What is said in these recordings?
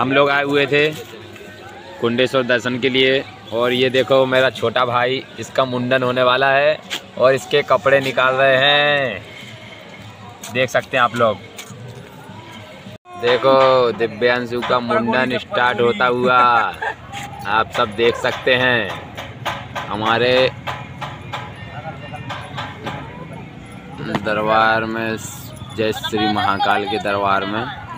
हम लोग आए हुए थे कुंडेश्वर दर्शन के लिए और ये देखो मेरा छोटा भाई, इसका मुंडन होने वाला है और इसके कपड़े निकाल रहे हैं। देख सकते हैं आप लोग। देखो, दिव्यांशु का मुंडन स्टार्ट होता हुआ। आप सब देख सकते हैं। हमारे दरबार में, जय श्री महाकाल के दरबार में।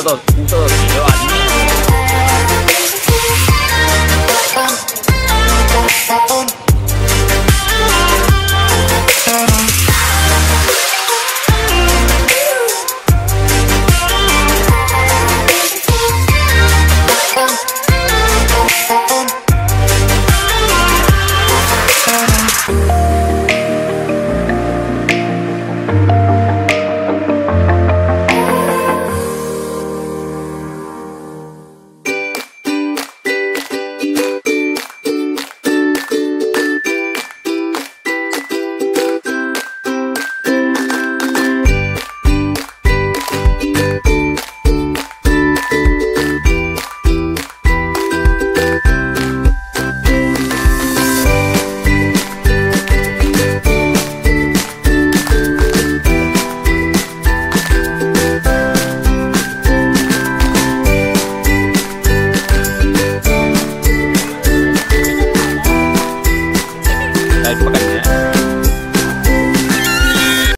어, 받아 공짜다